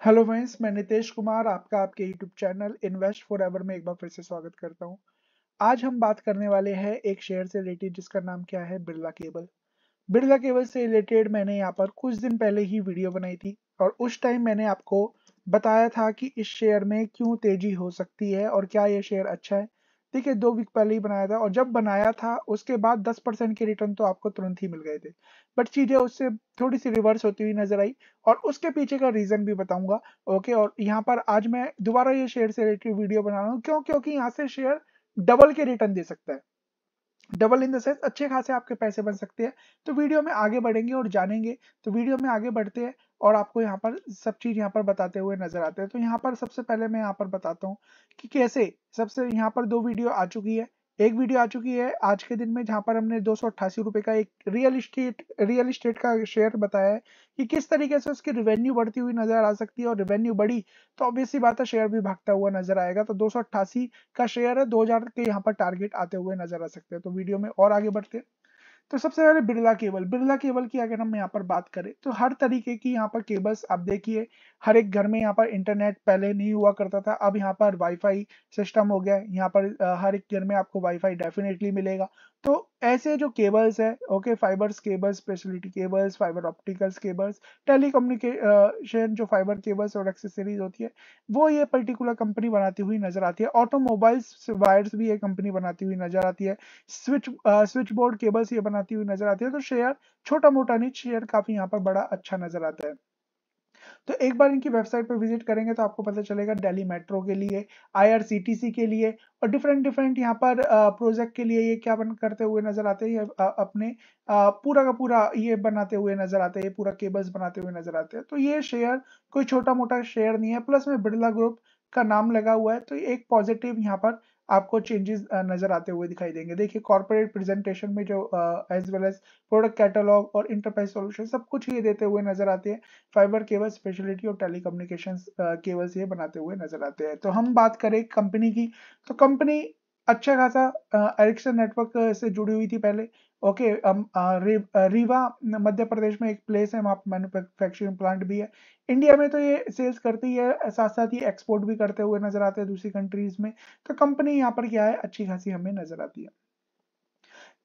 Hello friends, मैं नितेश कुमार, आपका आपके YouTube channel invest for ever में एक बार फिर से स्वागत करता हूँ। आज हम बात करने वाले हैं एक शेयर से रिलेटेड जिसका नाम क्या है? बिरला केबल। बिरला केबल से रिलेटेड मैंने यहाँ पर कुछ दिन पहले ही वीडियो बनाई थी और उस टाइम मैंने आपको बताया था कि इस शेयर में क्यों तेज़ी हो सकती है और क्या ये शेयर अच्छा है। देखिए दो वीक पहले ही बनाया था और जब बनाया था, उसके बाद 10 परसेंट के रिटर्न तो आपको तुरंत ही मिल गए थे। बट चीज़ें उससे थोड़ी सी रिवर्स होती हुई नज़र आई और उसके पीछे का रीजन भी बताऊँगा। ओके और यहाँ पर आज मैं दोबारा ये शेयर से रिलेटेड वीडियो बना रहा हूँ। क्यों? क्योंकि यहाँ से शेयर डबल के रिटर्न दे सकता है। डबल इन द सेंस अच्छे खासे आपके पैसे बन सकते हैं। तो वीडियो में आगे बढ़ेंगे और जानेंगे। तो वीडियो में आगे बढ़ते हैं। और आपको यहाँ पर सब चीज़ यहाँ पर बताते हुए नज़र आते हैं। तो यहाँ पर सबसे पहले मैं यहाँ पर बताता हूँ कि कैसे सबसे यहाँ पर दो वीडियो आ चुकी है। एक वीडियो आ चुकी है आज के दिन में जहाँ पर हमने दो सौ अट्ठासी रुपए का एक रियल इस्टेट रियल इस्टेट का शेयर बताया है कि किस तरीके से उसकी रिवेन्यू बढ़ती हुई नज़र आ सकती है और रिवेन्यू बढ़ी तो ऑब्वियसली बात है शेयर भी भागता हुआ नज़र आएगा। तो दो सौ अट्ठासी का शेयर है 2000 के यहाँ पर टारगेट आते हुए नज़र आ सकते हैं। तो वीडियो में और आगे बढ़ते हैं। तो सबसे पहले बिरला केबल बिरला केबल की अगर हम यहाँ पर बात करें तो हर तरीके की यहाँ पर केबल्स आप देखिए, हर एक घर में यहाँ पर इंटरनेट पहले नहीं हुआ करता था, अब यहाँ पर वाईफाई सिस्टम हो गया है। यहाँ पर हर एक घर में आपको वाईफाई डेफिनेटली मिलेगा। तो ऐसे जो केबल्स है okay fibres cables speciality cables fibre opticals cables telecommunication जो फाइबर केबल्स और एक्सेसरीज होती है, वो ये पर्टिकुलर कंपनी बनाती हुई नज़र आती है। ऑटोमोबाइल्स वायर्स भी ये कंपनी बनाती हुई नज़र आती है। स्विच स्विच बोर्ड केबल्स ये बनाती हुई नज़र आती है। तो शेयर छोटा मोटा नहीं, शेयर काफ़ी यहाँ पर बड़ा अच्छा नज़र आता है। तो एक बार इनकी वेबसाइट पर विज़िट करेंगे तो आपको पता चलेगा दिल्ली मेट्रो के लिए आईआरसीटीसी के लिए और डिफरेंट डिफरेंट यहाँ पर प्रोजेक्ट के लिए ये क्या बन, करते हुए नज़र आते हैं। अपने पूरा का पूरा ये बनाते हुए नज़र आते हैं पूरा केबल्स बनाते हुए नज़र आते हैं। तो ये शेयर, कोई छोटा मोटा शेयर नहीं है। प्लस में बिरला ग्रुप का नाम लगा हुआ है। तो एक पॉजिटिव यहाँ पर आपको चेंजेस नज़र आते हुए दिखाई देंगे। देखिए कॉर्पोरेट प्रेजेंटेशन में जो as well as product catalogue और इंटरप्राइज सॉल्यूशन सब कुछ ये देते हुए नज़र आते हैं। फाइबर केबल स्पेशलिटी और टेलीकम्युनिकेशन केबल्स ये बनाते हुए नज़र आते हैं। तो हम बात करें कंपनी की। तो कंपनी अच्छा खासा एरिक्सन नेटवर्क से जुड़ी हुई थी पहले। ओके रीवा मध्य प्रदेश में एक प्लेस है, वहाँ पर मैन्युफैक्चरिंग प्लांट भी है। इंडिया में तो ये सेल्स करती है, साथ साथ ही एक्सपोर्ट भी करते हुए नज़र आते हैं दूसरी कंट्रीज़ में। तो कंपनी यहाँ पर क्या है, अच्छी खासी हमें नज़र आती है।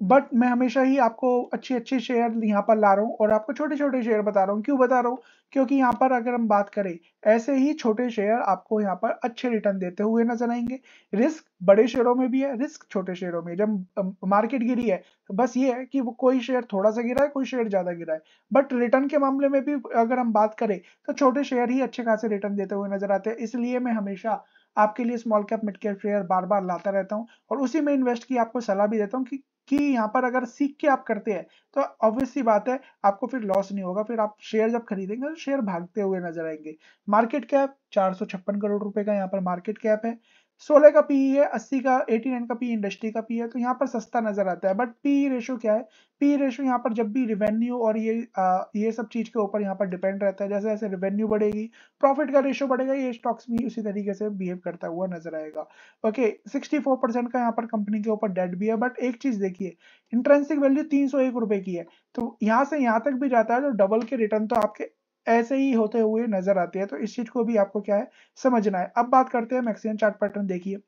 बट मैं हमेशा ही आपको अच्छे अच्छे शेयर यहाँ पर ला रहा हूँ और आपको छोटे छोटे शेयर बता रहा हूँ। क्यों बता रहा हूँ? क्योंकि यहाँ पर अगर हम बात करें, ऐसे ही छोटे शेयर आपको यहाँ पर अच्छे रिटर्न देते हुए नज़र आएँगे। रिस्क बड़े शेयरों में भी है रिस्क छोटे शेयरों में। जब मार्केट गिरी है, बस ये है कि वो कोई शेयर थोड़ा सा गिरा है, कोई शेयर ज़्यादा गिरा है। बट रिटर्न के मामले में भी अगर हम बात करें तो छोटे शेयर ही अच्छे खासे रिटर्न देते हुए नज़र आते हैं। इसलिए मैं हमेशा आपके लिए small cap mid cap share बार बार लाता रहता हूँ और उसी में इन्वेस्ट की आपको सलाह भी देता हूँ कि कि यहाँ पर अगर सीख के आप करते हैं तो ऑब्वियसली बात है, आपको फिर लॉस नहीं होगा, फिर आप शेयर जब खरीदेंगे तो शेयर भागते हुए नज़र आएँगे। मार्केट कैप चार सौ छप्पन करोड़ रुपए का यहाँ पर मार्केट कैप है। सोलह का पी है अस्सी का एटी नाइन का पी इंडस्ट्री का पी है तो यहाँ पर सस्ता नज़र आता है। बट पी रेशो क्या है? पी रेशो यहाँ पर जब भी रिवेन्यू और ये आ, ये सब चीज़ के ऊपर यहाँ पर डिपेंड रहता है जैसे जैसे रिवेन्यू बढ़ेगी प्रॉफिट का रेशो बढ़ेगा ये स्टॉक्स भी उसी तरीके से बिहेव करता हुआ नज़र आएगा। ओके सिक्सटी फोर परसेंट का यहाँ पर कंपनी के ऊपर डेट भी है बट एक चीज़ देखिए इंट्रेंसिक वैल्यू तीन सौ एक रुपए की है। तो यहाँ से यहाँ तक भी जाता है तो डबल के रिटर्न तो आपके ऐसे ही होते हुए नज़र आते हैं। तो इस चीज़ को भी आपको क्या है? समझना है। अब बात करते हैं मैक्सिमम चार्ट पैटर्न देखिए।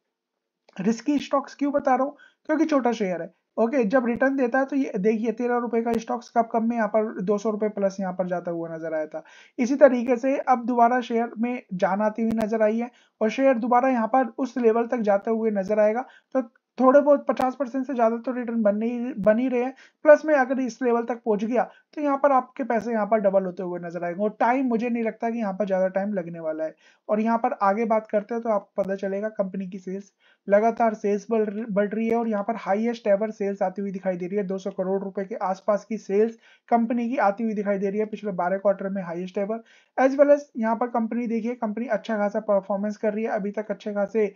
रिस्की स्टॉक्स क्यों बता रहा हूँ? क्योंकि छोटा शेयर है। ओके okay, जब रिटर्न देता है तो ये देखिए तेरह रुपए का स्टॉक्स कब कब में यहाँ पर दो सौ रुपए प्लस यहाँ पर जाता हुआ नज़र आया था। इसी तरीके से अब दोबारा शेयर में जान आती हुई नज़र आई है और शेयर दोबारा यहाँ पर उस लेवल तक जाते हुए नज़र आएगा। तो थोड़े बहुत पचास परसेंट से ज़्यादा तो रिटर्न बन ही बन ही रहे हैं। प्लस में अगर इस लेवल तक पहुँच गया तो यहाँ पर आपके पैसे यहाँ पर डबल होते हुए नज़र आएँगे और टाइम मुझे नहीं लगता कि यहाँ पर ज़्यादा टाइम लगने वाला है। और यहाँ पर आगे बात करते हैं तो आपको पता चलेगा कंपनी की सेल्स लगातार सेल्स बढ़ रही है और यहाँ पर हाईएस्ट एवर सेल्स आती हुई दिखाई दे रही है। 200 करोड़ रुपए के आसपास की सेल्स कंपनी की आती हुई दिखाई दे रही है। पिछले बारह क्वार्टर में highest ever as well as यहाँ पर कंपनी देखिए कंपनी अच्छा खासा परफॉर्मेंस कर रही है। अभी तक अच्छे खासे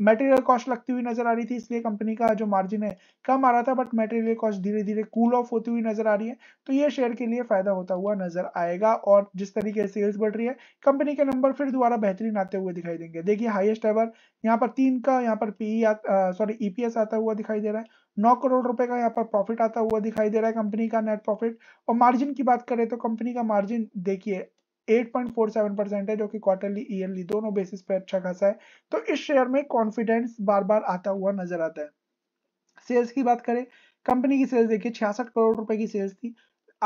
मटेरियल कॉस्ट लगती हुई नज़र आ रही थी, इसलिए कंपनी का जो मार्जिन है कम आ रहा था बट मटेरियल कॉस्ट धीरे धीरे कूल ऑफ़ होती हुई नज़र आ रही है। तो ये शेयर के लिए फ़ायदा होता हुआ नज़र आएगा और जिस तरीके से सेल्स बढ़ रही है कंपनी के नंबर फिर दोबारा बेहतरीन आते हुए दिखाई देंगे। देखिए हाईएस्ट एवर यहाँ पर तीन का, यहाँ पर पीई सॉरी ईपीएस आता हुआ दिखाई दे रहा है। नौ करोड़ रुपए का यहाँ पर प्रॉफिट आता हुआ दिखाई दे रहा है कंपनी का नेट प्रॉफिट और मार्जिन की बात करें तो कंपनी का मार्जिन देखिए 8.47 परसेंट है, जो कि क्वार्टरली ईयरली दोनों बेसिस पे अच्छा खासा है। तो इस शेयर में कॉन्फिडेंस बार बार आता हुआ नज़र आता है। सेल्स की बात करें कंपनी की सेल्स देखिए छियासठ करोड़ रुपए की सेल्स थी।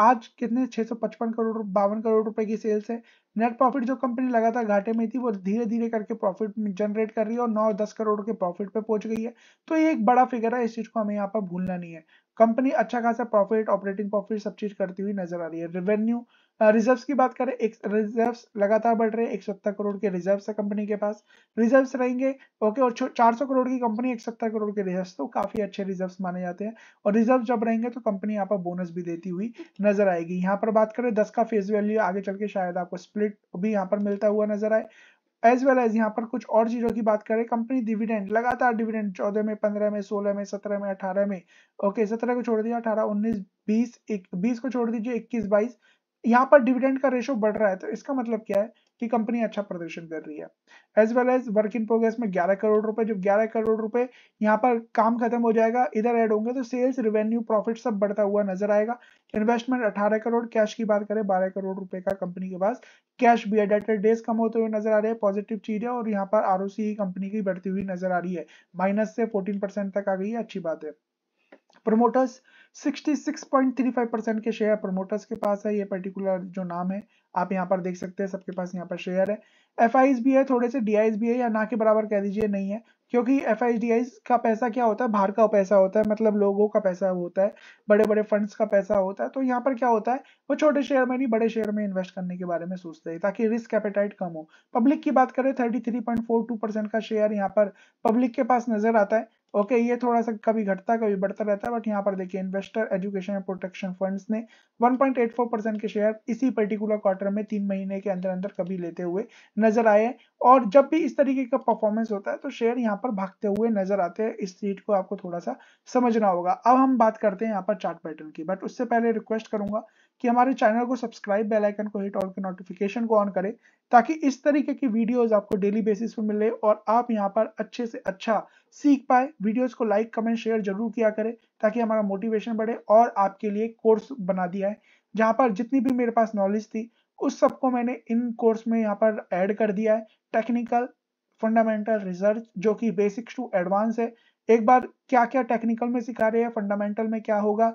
आज कितने? 655 करोड़ बावन करोड़ रुपए की सेल्स है। नेट प्रॉफिट जो कंपनी लगातार घाटे में थी, वो धीरे धीरे करके प्रॉफिट जनरेट कर रही है और नौ, दस करोड़ के प्रॉफिट पे पहुँच गई है। तो ये एक बड़ा फिगर है, इस चीज़ को हमें यहाँ पर भूलना नहीं है। कंपनी अच्छा खासा प्रॉफिट ऑपरेटिंग प्रॉफिट सब चीज़ करती हुई नज़र आ रही है। रेवेन्यू रिजर्व्स की बात करें, एक रिजर्व्स लगातार बढ़ रहे एक करोड़ के रिजर्व्स है कंपनी के पास। रिजर्व्स रहेंगे ओके और 400 करोड़ की कंपनी एक सत्तर करोड़ के रिजर्व्स तो काफ़ी अच्छे रिजर्व्स माने जाते हैं। और रिज़र्व जब रहेंगे तो कंपनी यहाँ पर बोनस भी देती हुई नज़र आएगी। यहाँ पर बात करें, दस का फेस वैल्यू आगे चल के शायद आपको स्प्लिट भी यहाँ पर मिलता हुआ नज़र आए। एज वेल एज यहाँ पर कुछ और चीज़ों की बात करें कंपनी डिविडेंड लगातार डिविडेंड चौदह में, पंद्रह में, सोलह में, सत्रह में, अठारह में ओके सत्रह को छोड़ दिया, अठारह, उन्नीस, बीस बीस को छोड़ दीजिए, इक्कीस, बाईस यहाँ पर डिविडेंड का रेशो बढ़ रहा है तो इसका मतलब क्या है कि कंपनी अच्छा प्रदर्शन कर रही है। As well as work in progress में 11 करोड़ रुपए, जब 11 करोड़ रुपए यहाँ पर काम खत्म हो जाएगा, इधर ऐड होंगे तो सेल्स रेवेन्यू प्रॉफिट सब बढ़ता हुआ नज़र आएगा। इन्वेस्टमेंट 18 करोड़ कैश की बात करें 12 करोड़ रुपए का कंपनी के पास कैश भी डेटेड डेज़ कम होते हुए नज़र आ रहे हैं पॉजिटिव चीज़ है और यहाँ पर आरओसी कंपनी की बढ़ती हुई नज़र आ रही है। माइनस से फोर्टीन तक आ गई है, अच्छी बात है। प्रमोटर्स 66.35 परसेंट के शेयर प्रमोटर्स के पास है, ये पर्टिकुलर जो नाम है, आप यहाँ पर देख सकते हैं, सबके पास यहाँ पर शेयर है। एफ़ भी है, थोड़े से डी भी है, या ना के बराबर कह दीजिए, नहीं है, क्योंकि एफ़ का पैसा क्या होता है, बाहर का पैसा होता है मतलब लोगों का पैसा होता है बड़े बड़े फंड्स का पैसा होता है तो यहाँ पर क्या होता है, वो छोटे शेयर में नहीं, बड़े शेयर में इन्वेस्ट करने के बारे में सोचते हैं, ताकि रिस्क एपेटाइट कम हो। पब्लिक की बात करें thirty three point four two percent का शेयर यहाँ पर पब्लिक के पास नज़र आता है ओके ये थोड़ा सा कभी घटता, कभी बढ़ता रहता है बट यहाँ पर देखिए investor education and protection funds ने 1.84 परसेंट के शेयर इसी पर्टिकुलर क्वार्टर में तीन महीने के अंदर अंदर कभी लेते हुए नज़र आए और जब भी इस तरीके का परफॉर्मेंस होता है तो शेयर यहाँ पर भागते हुए नज़र आते हैं। इस चीज़ को आपको थोड़ा सा समझना होगा। अब हम बात करते हैं यहाँ पर चार्ट पैटर्न की। बट उससे पहले रिक्वेस्ट करूँगा कि हमारे चैनल को सब्सक्राइब बेल आइकन को हिट और के नोटिफिकेशन को ऑन करें, ताकि इस तरीके की वीडियोस आपको डेली बेसिस पे मिले और आप यहाँ पर अच्छे से अच्छा सीख पाए। वीडियोस को लाइक कमेंट शेयर ज़रूर किया करें, ताकि हमारा मोटिवेशन बढ़े और आपके लिए कोर्स बना दिया है। जहाँ पर जितनी भी मेरे पास नॉलेज थी, उस सबको मैंने इन कोर्स में यहाँ पर ऐड कर दिया है। टेक्निकल फंडामेंटल रिसर्च जो कि बेसिक्स टू एडवांस है। एक बार क्या क्या टेक्निकल में सिखा रहे हैं फंडामेंटल में क्या होगा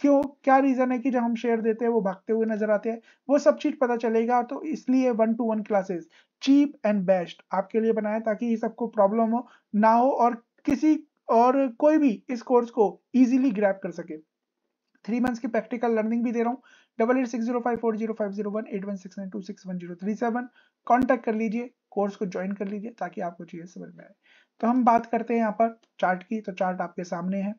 क्यों, क्या रीजन है कि जब हम शेयर देते हैं, वो भागते हुए नज़र आते हैं? वो सब चीज़ पता चलेगा तो इसलिए one to one classes cheap and best आपके लिए बनाया ताकि ये सबको प्रॉब्लम हो, ना हो और किसी और कोई भी इस कोर्स को इजीली ग्रैप कर सके। थ्री मंथ्स की प्रैक्टिकल लर्निंग भी दे रहा हूँ। Double eight six zero five four zero five zero one eight one six nine two six one zero three seven contact कर लीजिए कोर्स को ज्वाइन कर लीजिए ताकि आपको चीज़ें समझ में आए। तो हम बात करते हैं यहाँ पर चार्ट की तो चार्ट आपके सामने है।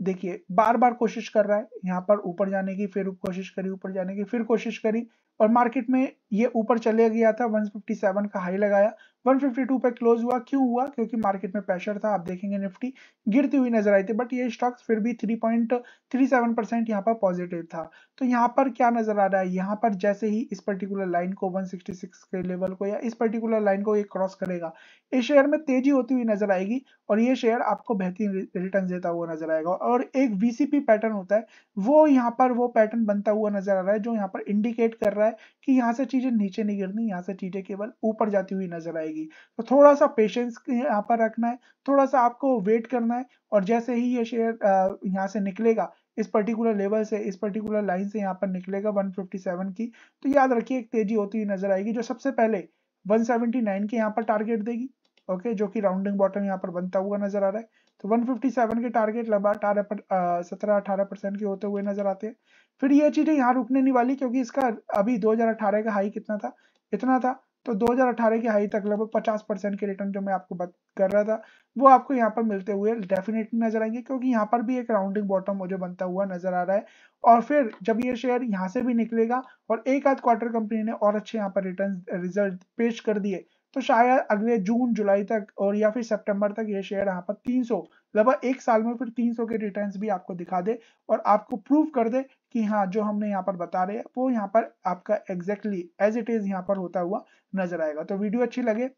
देखिए बार बार कोशिश कर रहा है, यहाँ पर ऊपर जाने की, फिर कोशिश करी, ऊपर जाने की, फिर कोशिश करी और मार्केट में ये ऊपर चले गया था 157 का हाई लगाया 152 पे क्लोज हुआ। क्यों हुआ? क्योंकि मार्केट में प्रेशर था। आप देखेंगे निफ्टी गिरती हुई नज़र आई थी बट ये स्टॉक्स फिर भी 3.37 परसेंट यहाँ पर पॉजिटिव था। तो यहाँ पर क्या नज़र आ रहा है? यहाँ पर जैसे ही इस पर्टिकुलर लाइन को 166 के लेवल को या इस पर्टिकुलर लाइन को ये क्रॉस करेगा इस शेयर में तेज़ी होती हुई नज़र आएगी और ये शेयर आपको बेहतरीन रिटर्न देता हुआ नज़र आएगा। और एक वीसीपी पैटर्न होता है, वो यहाँ पर वो पैटर्न बनता हुआ नज़र आ रहा है, जो यहाँ पर इंडिकेट कर रहा है कि यहाँ से चीज़ें नीचे नहीं गिरनी, यहाँ से चीज़ें केवल ऊपर जाती हुई नज़र आएगी। तो थोड़ा सा पेशेंस यहाँ पर रखना है थोड़ा सा आपको वेट करना है और जैसे ही ये शेयर यहाँ से निकलेगा, इस पर्टिकुलर लेवल से, इस पर्टिकुलर लाइन से यहाँ पर निकलेगा 157 की तो याद रखिए एक तेज़ी होती हुई नज़र आएगी जो सबसे पहले 179 के यहाँ पर टारगेट देगी ओके जो कि राउंडिंग बॉटम यहाँ पर बनता हुआ नज़र आ रहा है। तो 157 के टारगेट लगभग पर सत्रह अठारह परसेंट के होते हुए नज़र आते हैं। फिर ये चीज़ें यहाँ रुकने नहीं वाली क्योंकि इसका अभी 2018 का हाई कितना था? इतना था। तो 2018 के हाई तक लगभग 50 परसेंट के रिटर्न जो मैं आपको बात, कर रहा था, वो आपको यहाँ पर मिलते हुए डेफिनेटली नज़र आएँगे, क्योंकि यहाँ पर भी एक राउंडिंग बॉटम मुझे बनता हुआ नज़र आ रहा है। और फिर जब ये शेयर यहाँ से भी निकलेगा और एक आध क्वार्टर कंपनी ने और अच्छे यहाँ पर रिटर्न रिज़ल्ट पेश कर दिए तो शायद अगले जून, जुलाई तक और या फिर सितंबर तक ये शेयर यहाँ पर 300 लगभग एक साल में फिर 300 के रिटर्न्स भी आपको दिखा दे और आपको प्रूव कर दे कि हाँ जो हमने यहाँ पर बता रहे हैं, वो यहाँ पर आपका एग्जैक्टली एज इट इज़ यहाँ पर होता हुआ नज़र आएगा। तो वीडियो अच्छी लगे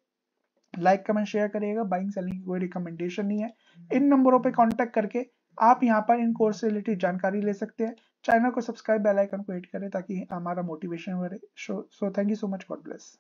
लाइक कमेंट शेयर करिएगा। बाइंग सेलिंग की कोई रिकमेंडेशन नहीं है। इन नंबरों पे कांटेक्ट करके आप यहाँ पर इन कोर्स से रिलेटेड जानकारी ले सकते हैं। चैनल को सब्सक्राइब बेल आइकन को हिट करें ताकि हमारा मोटिवेशन बढ़े। So thank you so much God bless